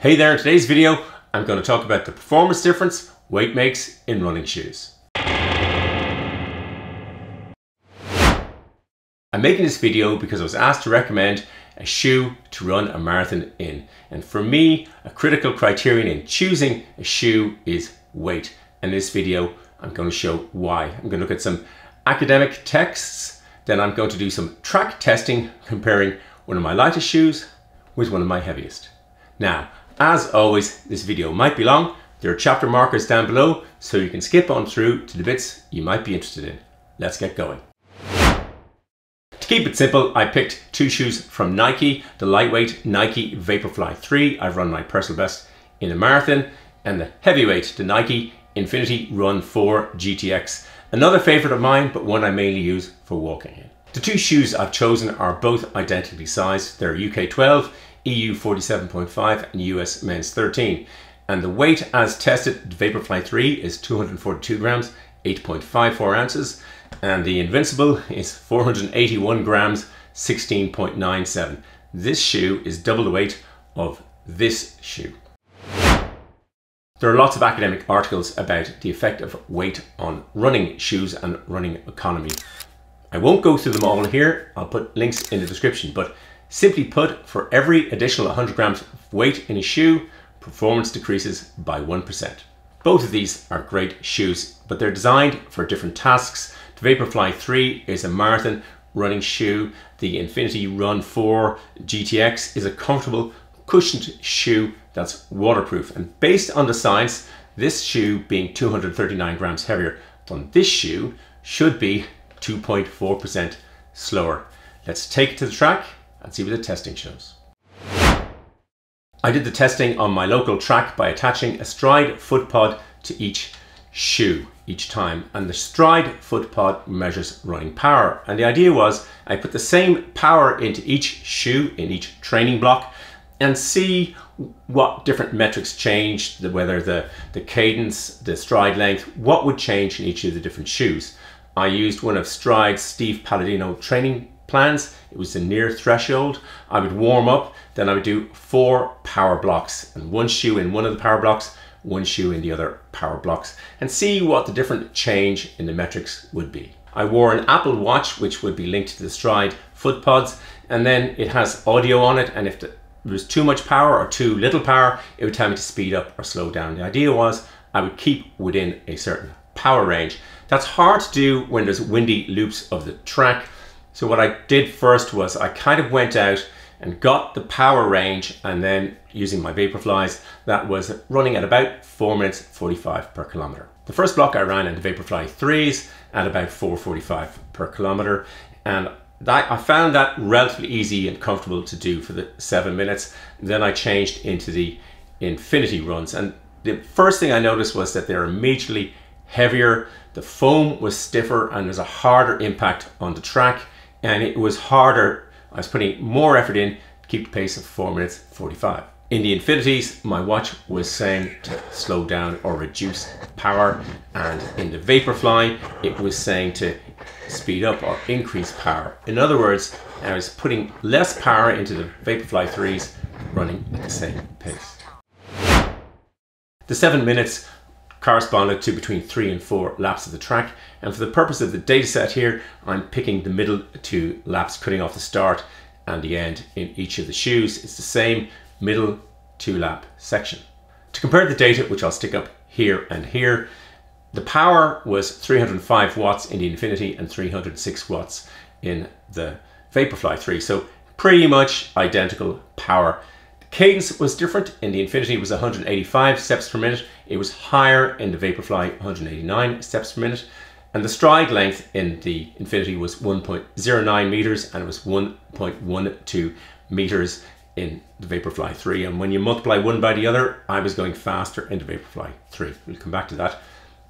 Hey there, in today's video, I'm going to talk about the performance difference weight makes in running shoes. I'm making this video because I was asked to recommend a shoe to run a marathon in. And for me, a critical criterion in choosing a shoe is weight. And in this video, I'm going to show why. I'm going to look at some academic texts, then I'm going to do some track testing comparing one of my lightest shoes with one of my heaviest. Now, as always, this video might be long. There are chapter markers down below, so you can skip on through to the bits you might be interested in. Let's get going. To keep it simple, I picked two shoes from Nike, the lightweight Nike Vaporfly 3. I've run my personal best in a marathon, and the heavyweight, the Nike Infinity Run 4 GTX. Another favorite of mine, but one I mainly use for walking in. The two shoes I've chosen are both identically sized. They're UK 12 EU 47.5 and US men's 13. And the weight as tested, Vaporfly 3 is 242 grams, 8.54 ounces. And the Invincible is 481 grams, 16.97. This shoe is double the weight of this shoe. There are lots of academic articles about the effect of weight on running shoes and running economy. I won't go through them all here, I'll put links in the description, but Simply put, for every additional 100 grams of weight in a shoe, performance decreases by 1%. Both of these are great shoes, but they're designed for different tasks. The Vaporfly 3 is a marathon running shoe. The Infinity Run 4 GTX is a comfortable cushioned shoe that's waterproof. And based on the science, this shoe being 239 grams heavier than this shoe should be 2.4% slower. Let's take it to the track and see what the testing shows. I did the testing on my local track by attaching a Stryd foot pod to each shoe each time and the Stryd foot pod measures running power and the idea was I put the same power into each shoe in each training block and see what different metrics changed, whether the, the cadence, the stride length, what would change in each of the different shoes. I used one of Stryd's Steve Palladino training plans. It was the near threshold. I would warm up, then I would do four power blocks and one shoe in one of the power blocks, one shoe in the other power blocks and see what the different change in the metrics would be. I wore an Apple Watch which would be linked to the Stryd foot pods and then it has audio on it and if there was too much power or too little power it would tell me to speed up or slow down. The idea was I would keep within a certain power range. That's hard to do when there's windy loops of the track so what I did first was I kind of went out and got the power range and then using my Vaporflies, that was running at about 4 minutes 45 per kilometer. The first block I ran in the Vaporfly 3s at about 4.45 per kilometer and that, I found that relatively easy and comfortable to do for the 7 minutes. Then I changed into the Infinity runs and the first thing I noticed was that they're immediately heavier, the foam was stiffer and there's a harder impact on the track and it was harder. I was putting more effort in to keep the pace of 4 minutes 45. In the Infinities, my watch was saying to slow down or reduce power, and in the Vaporfly, it was saying to speed up or increase power. In other words, I was putting less power into the Vaporfly 3s running at the same pace. The 7 minutes corresponded to between three and four laps of the track. And for the purpose of the data set here, I'm picking the middle two laps, cutting off the start and the end in each of the shoes. It's the same middle two lap section. To compare the data, which I'll stick up here and here, the power was 305 watts in the Infinity and 306 watts in the Vaporfly 3. So pretty much identical power Cadence was different. In the Infinity it was 185 steps per minute. It was higher in the Vaporfly 189 steps per minute. And the stride length in the Infinity was 1.09 meters and it was 1.12 meters in the Vaporfly 3. And when you multiply one by the other, I was going faster in the Vaporfly 3. We'll come back to that.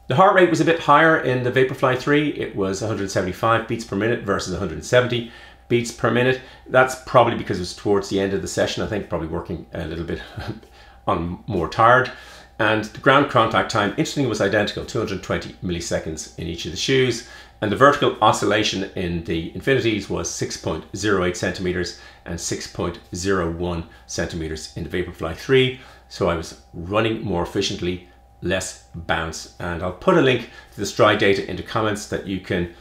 The heart rate was a bit higher in the Vaporfly 3. It was 175 beats per minute versus 170 beats per minute. That's probably because it was towards the end of the session, I think, probably working a little bit on more tired. And the ground contact time, interestingly, was identical, 220 milliseconds in each of the shoes. And the vertical oscillation in the Infinities was 6.08 centimeters and 6.01 centimeters in the Vaporfly 3. so I was running more efficiently, less bounce. And I'll put a link to the Stryd data into comments that you can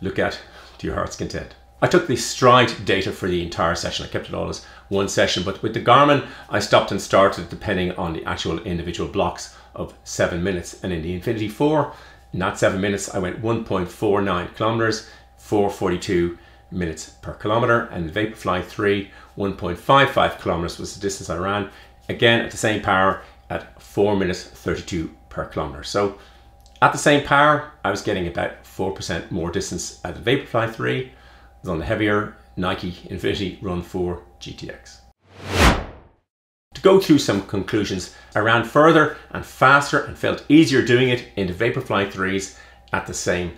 look at to your heart's content. I took the Stryd data for the entire session. I kept it all as one session, but with the Garmin, I stopped and started depending on the actual individual blocks of seven minutes. And in the Infinity 4, in that seven minutes, I went 1.49 kilometers, 442 minutes per kilometer. And the Vaporfly 3, 1.55 kilometers was the distance I ran. Again, at the same power at 4 minutes 32 per kilometer. So at the same power, I was getting about 4% more distance at the Vaporfly 3 than on the heavier Nike Infinity Run 4 GTX. To go through some conclusions, I ran further and faster and felt easier doing it in the Vaporfly 3s at the same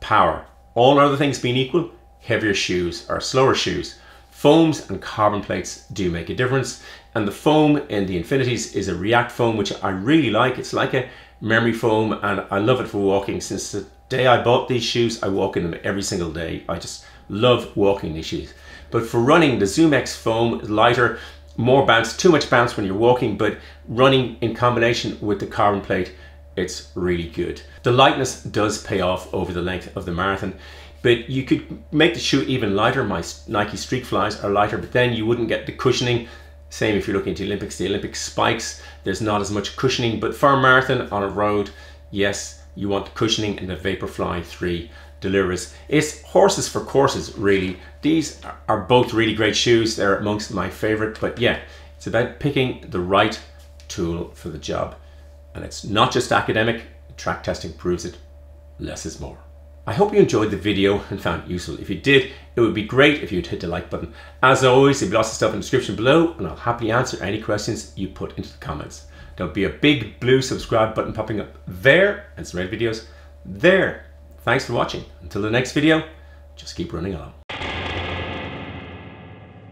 power. All other things being equal, heavier shoes are slower shoes. Foams and carbon plates do make a difference and the foam in the Infinities is a React foam which I really like. It's like a memory foam and I love it for walking. Since the day I bought these shoes, I walk in them every single day. I just love walking shoes. But for running, the ZoomX foam is lighter, more bounce, too much bounce when you're walking, but running in combination with the carbon plate, it's really good. The lightness does pay off over the length of the marathon, but you could make the shoe even lighter. My Nike Streak Flies are lighter, but then you wouldn't get the cushioning. Same if you're looking at the Olympics, the Olympic spikes, there's not as much cushioning, but for a marathon on a road, yes, you want cushioning and the Vaporfly 3 delivers. It's horses for courses, really. These are both really great shoes. They're amongst my favorite, but yeah, it's about picking the right tool for the job. And it's not just academic, track testing proves it. Less is more. I hope you enjoyed the video and found it useful. If you did, it would be great if you'd hit the like button. As always, there'll be lots of stuff in the description below and I'll happily answer any questions you put into the comments. There'll be a big blue subscribe button popping up there and some red videos there. Thanks for watching. Until the next video, just keep running along.